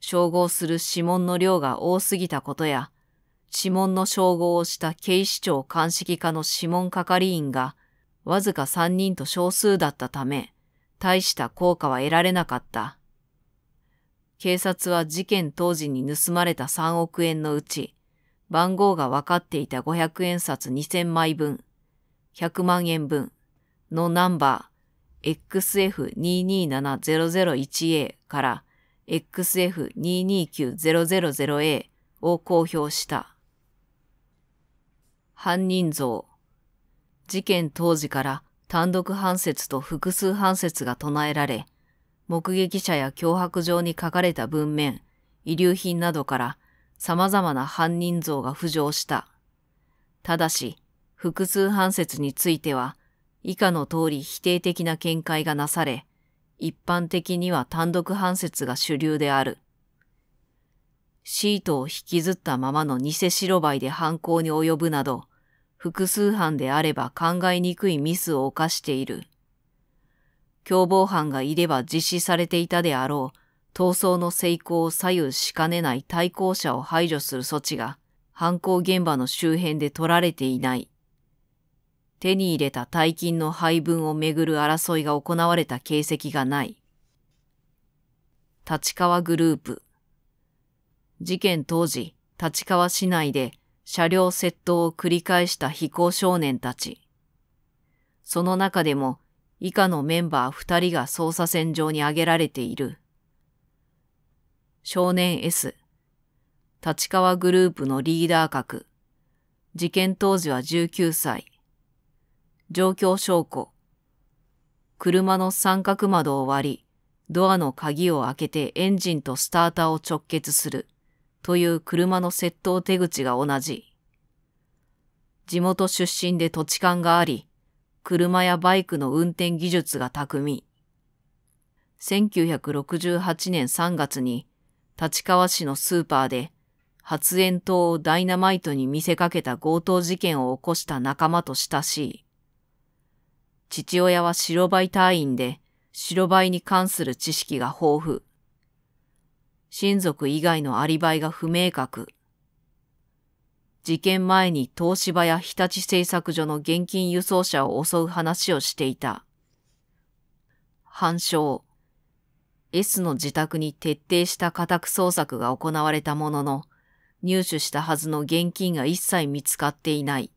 照合する指紋の量が多すぎたことや、指紋の照合をした警視庁鑑識課の指紋係員がわずか3人と少数だったため、大した効果は得られなかった。警察は事件当時に盗まれた3億円のうち、番号が分かっていた500円札2000枚分、100万円分のナンバー XF227001A から XF229000A を公表した。犯人像。事件当時から単独判説と複数判説が唱えられ、目撃者や脅迫状に書かれた文面、遺留品などから様々な犯人像が浮上した。ただし、複数判説については、以下の通り否定的な見解がなされ、一般的には単独判説が主流である。シートを引きずったままの偽白バイで犯行に及ぶなど、複数犯であれば考えにくいミスを犯している。共謀犯がいれば実施されていたであろう逃走の成功を左右しかねない対向車を排除する措置が犯行現場の周辺で取られていない。手に入れた大金の配分をめぐる争いが行われた形跡がない。立川グループ。事件当時、立川市内で車両窃盗を繰り返した非行少年たち。その中でも以下のメンバー二人が捜査線上に挙げられている。少年 S、立川グループのリーダー格、事件当時は19歳。状況証拠、車の三角窓を割り、ドアの鍵を開けてエンジンとスターターを直結するという車の窃盗手口が同じ。地元出身で土地勘があり、車やバイクの運転技術が巧み。1968年3月に立川市のスーパーで発煙筒をダイナマイトに見せかけた強盗事件を起こした仲間と親しい。父親は白バイ隊員で白バイに関する知識が豊富。親族以外のアリバイが不明確。事件前に東芝や日立製作所の現金輸送車を襲う話をしていた。反証。S の自宅に徹底した家宅捜索が行われたものの、入手したはずの現金が一切見つかっていない。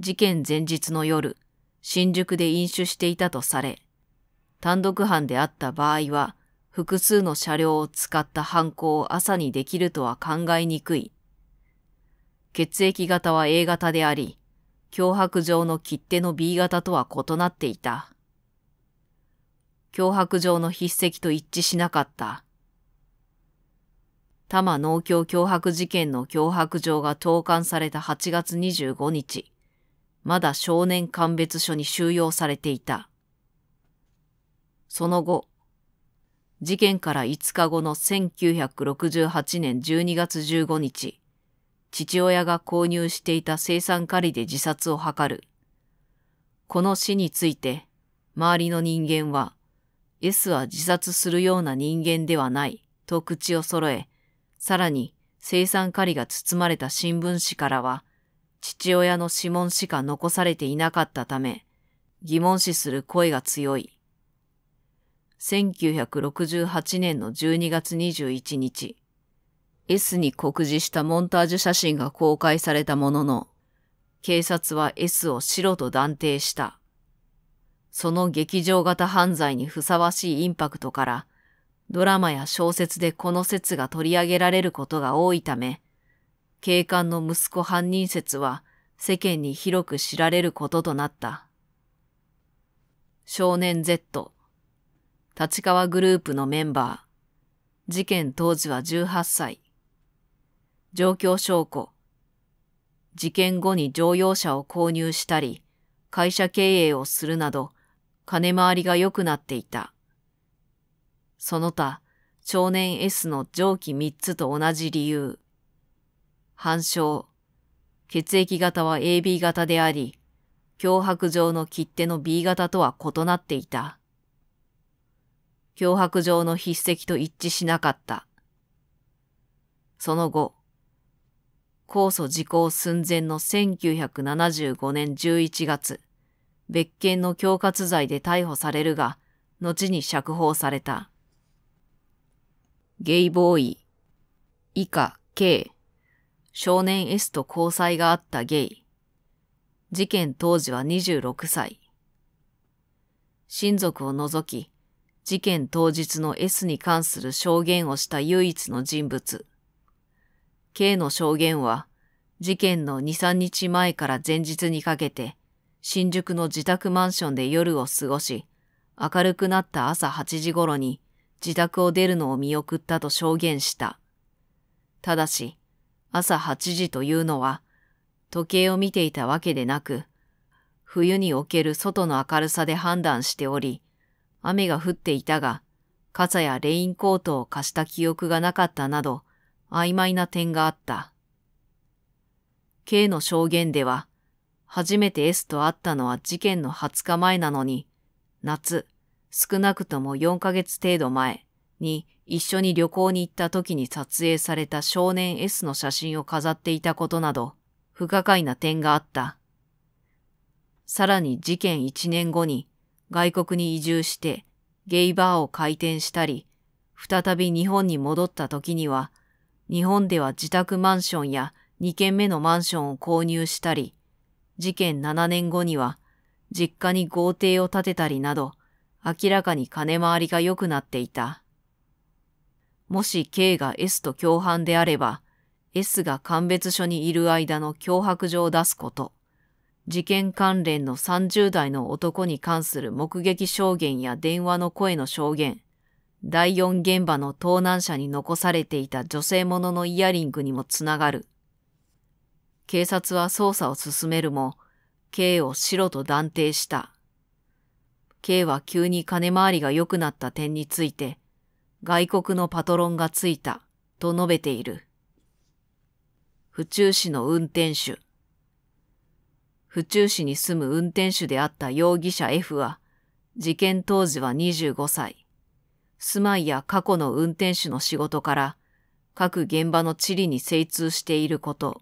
事件前日の夜、新宿で飲酒していたとされ、単独犯であった場合は、複数の車両を使った犯行を朝にできるとは考えにくい。血液型は A 型であり、脅迫状の切手の B 型とは異なっていた。脅迫状の筆跡と一致しなかった。多摩農協脅迫事件の脅迫状が投函された8月25日、まだ少年鑑別所に収容されていた。その後、事件から5日後の1968年12月15日、父親が購入していた生産狩りで自殺を図る。この死について、周りの人間は、S は自殺するような人間ではないと口を揃え、さらに生産狩りが包まれた新聞紙からは、父親の指紋しか残されていなかったため、疑問視する声が強い。1968年の12月21日、S に告示したモンタージュ写真が公開されたものの、警察は S を白と断定した。その劇場型犯罪にふさわしいインパクトから、ドラマや小説でこの説が取り上げられることが多いため、警官の息子犯人説は世間に広く知られることとなった。少年 Z、立川グループのメンバー、事件当時は18歳。状況証拠。事件後に乗用車を購入したり、会社経営をするなど、金回りが良くなっていた。その他、少年 S の上記3つと同じ理由。反証。血液型は AB 型であり、脅迫状の切手の B 型とは異なっていた。脅迫状の筆跡と一致しなかった。その後、控訴時効寸前の1975年11月、別件の恐喝罪で逮捕されるが、後に釈放された。ゲイボーイ、以下 K、少年 S と交際があったゲイ。事件当時は26歳。親族を除き、事件当日の S に関する証言をした唯一の人物。K の証言は、事件の2、3日前から前日にかけて、新宿の自宅マンションで夜を過ごし、明るくなった朝8時頃に自宅を出るのを見送ったと証言した。ただし、朝8時というのは、時計を見ていたわけでなく、冬における外の明るさで判断しており、雨が降っていたが、傘やレインコートを貸した記憶がなかったなど、曖昧な点があった。K の証言では、初めて S と会ったのは事件の20日前なのに、夏、少なくとも4ヶ月程度前に一緒に旅行に行った時に撮影された少年 S の写真を飾っていたことなど不可解な点があった。さらに事件1年後に外国に移住してゲイバーを開店したり、再び日本に戻った時には、日本では自宅マンションや2軒目のマンションを購入したり、事件7年後には実家に豪邸を建てたりなど、明らかに金回りが良くなっていた。もし K が S と共犯であれば、S が鑑別所にいる間の脅迫状を出すこと、事件関連の30代の男に関する目撃証言や電話の声の証言、第4現場の盗難車に残されていた女性もののイヤリングにもつながる。警察は捜査を進めるも、K を白と断定した。K は急に金回りが良くなった点について、外国のパトロンがついたと述べている。府中市の運転手。府中市に住む運転手であった容疑者 F は、事件当時は25歳。住まいや過去の運転手の仕事から、各現場の地理に精通していること、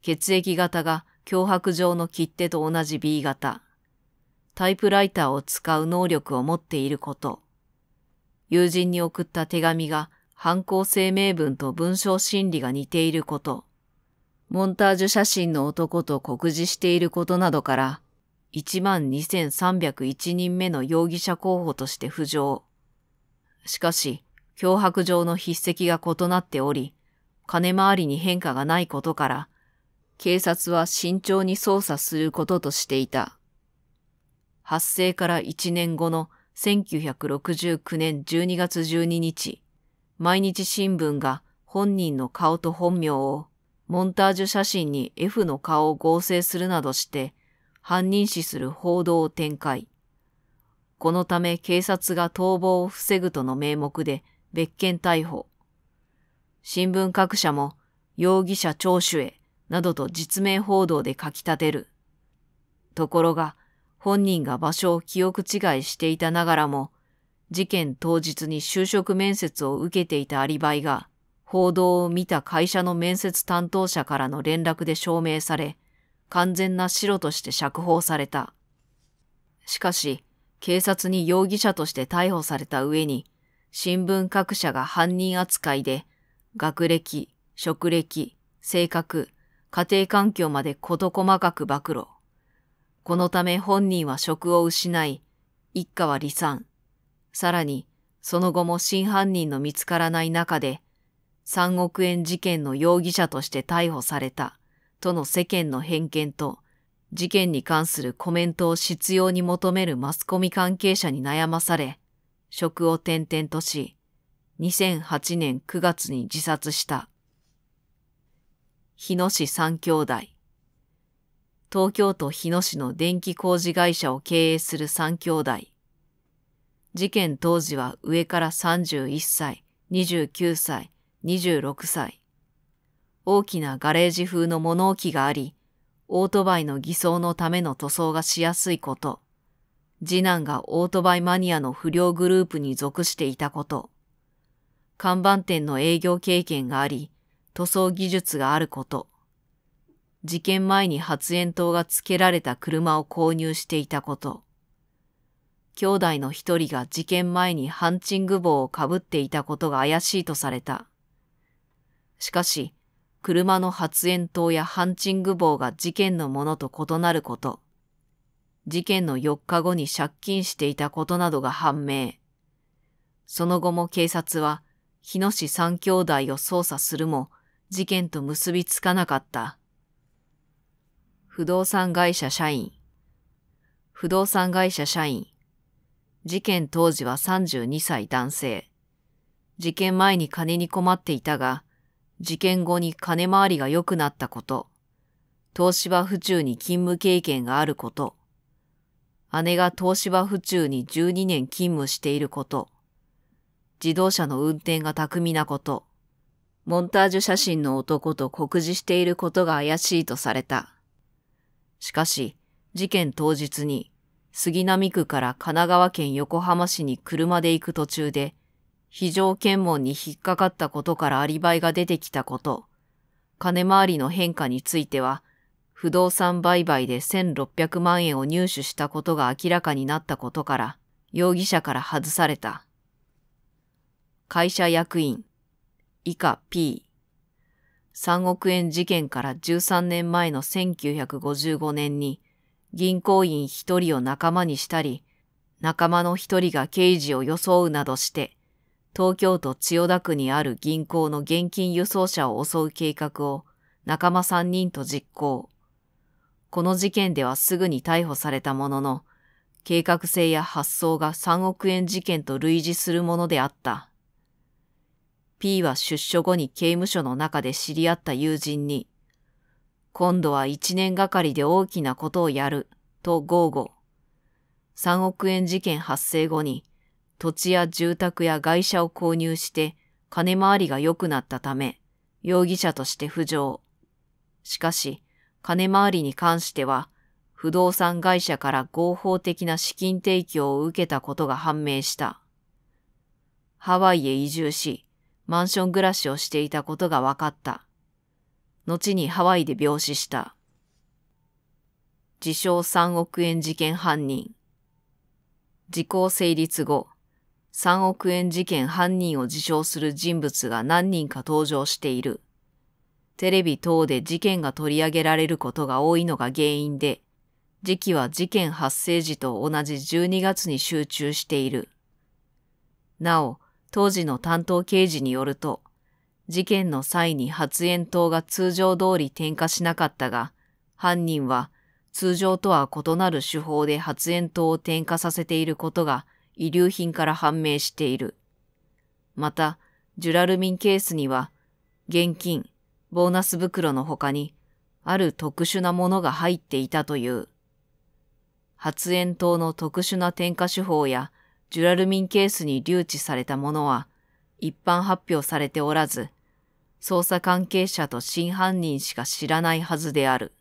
血液型が脅迫状の切手と同じ B 型、タイプライターを使う能力を持っていること、友人に送った手紙が犯行声明文と文章心理が似ていること、モンタージュ写真の男と酷似していることなどから、12,301人目の容疑者候補として浮上。しかし、脅迫状の筆跡が異なっており、金回りに変化がないことから、警察は慎重に捜査することとしていた。発生から1年後の1969年12月12日、毎日新聞が本人の顔と本名をモンタージュ写真に F の顔を合成するなどして犯人視する報道を展開。このため警察が逃亡を防ぐとの名目で別件逮捕。新聞各社も容疑者聴取へなどと実名報道で書き立てる。ところが本人が場所を記憶違いしていたながらも、事件当日に就職面接を受けていたアリバイが、報道を見た会社の面接担当者からの連絡で証明され、完全な白として釈放された。しかし、警察に容疑者として逮捕された上に、新聞各社が犯人扱いで、学歴、職歴、性格、家庭環境まで事細かく暴露。このため本人は職を失い、一家は離散。さらに、その後も真犯人の見つからない中で、3億円事件の容疑者として逮捕された、との世間の偏見と、事件に関するコメントを必要に求めるマスコミ関係者に悩まされ、職を転々とし、2008年9月に自殺した。日野市三兄弟。東京都日野市の電気工事会社を経営する三兄弟。事件当時は上から31歳、29歳、26歳。大きなガレージ風の物置があり、オートバイの偽装のための塗装がしやすいこと。次男がオートバイマニアの不良グループに属していたこと。看板店の営業経験があり、塗装技術があること。事件前に発煙筒が付けられた車を購入していたこと。兄弟の一人が事件前にハンチング帽をかぶっていたことが怪しいとされた。しかし、車の発煙筒やハンチング帽が事件のものと異なること。事件の4日後に借金していたことなどが判明。その後も警察は、日野市三兄弟を捜査するも、事件と結びつかなかった。不動産会社社員。不動産会社社員。事件当時は32歳男性。事件前に金に困っていたが、事件後に金回りが良くなったこと。東芝府中に勤務経験があること。姉が東芝府中に12年勤務していること。自動車の運転が巧みなこと。モンタージュ写真の男と酷似していることが怪しいとされた。しかし、事件当日に杉並区から神奈川県横浜市に車で行く途中で、非常検問に引っかかったことからアリバイが出てきたこと、金回りの変化については、不動産売買で1600万円を入手したことが明らかになったことから、容疑者から外された。会社役員、以下 P。3億円事件から13年前の1955年に、銀行員一人を仲間にしたり、仲間の一人が刑事を装うなどして、東京都千代田区にある銀行の現金輸送車を襲う計画を仲間三人と実行。この事件ではすぐに逮捕されたものの、計画性や発想が3億円事件と類似するものであった。P は出所後に刑務所の中で知り合った友人に、今度は一年がかりで大きなことをやる、と豪語。3億円事件発生後に、土地や住宅や外車を購入して金回りが良くなったため、容疑者として浮上。しかし、金回りに関しては、不動産会社から合法的な資金提供を受けたことが判明した。ハワイへ移住し、マンション暮らしをしていたことが分かった。後にハワイで病死した。自称3億円事件犯人。時効成立後、3億円事件犯人を自称する人物が何人か登場している。テレビ等で事件が取り上げられることが多いのが原因で、時期は事件発生時と同じ12月に集中している。なお、当時の担当刑事によると、事件の際に発煙筒が通常通り点火しなかったが、犯人は通常とは異なる手法で発煙筒を点火させていることが遺留品から判明している。また、ジュラルミンケースには、現金、ボーナス袋の他に、ある特殊なものが入っていたという。発煙筒の特殊な点火手法や、ジュラルミンケースに留置されたものは、一般発表されておらず、捜査関係者と真犯人しか知らないはずである。